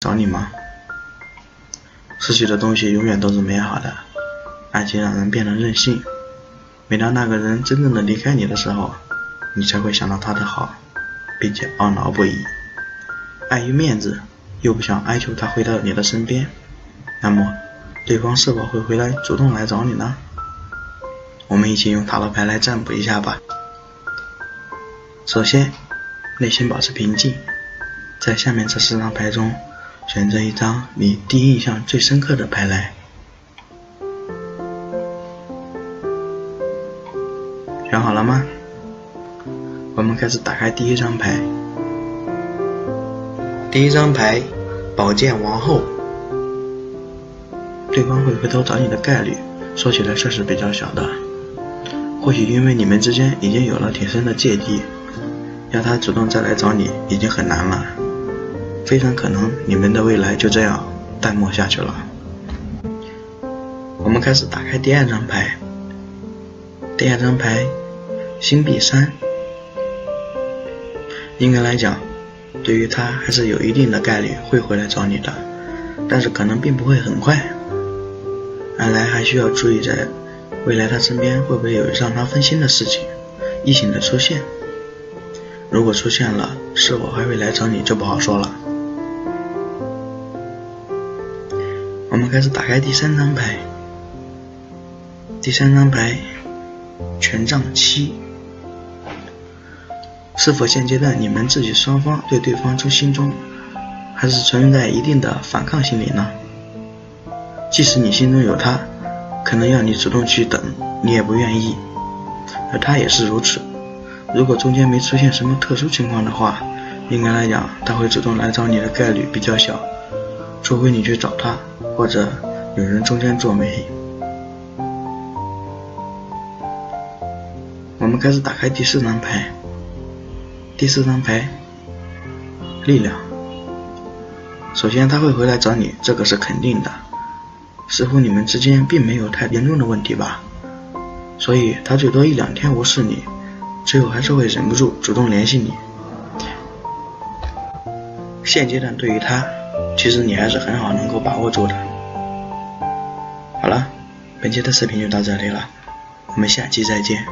找你吗？失去的东西永远都是美好的，爱情让人变得任性。每当那个人真正的离开你的时候，你才会想到他的好，并且懊恼不已。碍于面子，又不想哀求他回到你的身边，那么对方是否会回来主动来找你呢？我们一起用塔罗牌来占卜一下吧。首先，内心保持平静，在下面这四张牌中。选择一张你第一印象最深刻的牌来，选好了吗？我们开始打开第一张牌。第一张牌，宝剑王后。对方会回头找你的概率，说起来确实比较小的。或许因为你们之间已经有了挺深的芥蒂，要他主动再来找你已经很难了。非常可能你们的未来就这样淡漠下去了。我们开始打开第二张牌。第二张牌，星币三。应该来讲，对于他还是有一定的概率会回来找你的，但是可能并不会很快。看来还需要注意，在未来他身边会不会有让他分心的事情，异性的出现。如果出现了，是否还会来找你就不好说了。我们开始打开第三张牌。第三张牌，权杖七。是否现阶段你们自己双方对对方从心中还是存在一定的反抗心理呢？即使你心中有他，可能要你主动去等，你也不愿意，而他也是如此。如果中间没出现什么特殊情况的话，应该来讲，他会主动来找你的概率比较小，除非你去找他。或者有人中间做媒。我们开始打开第四张牌。第四张牌，力量。首先他会回来找你，这个是肯定的。似乎你们之间并没有太严重的问题吧？所以他最多一两天无视你，最后还是会忍不住主动联系你。现阶段对于他，其实你还是很好能够把握住的。好了，本期的视频就到这里了，我们下期再见。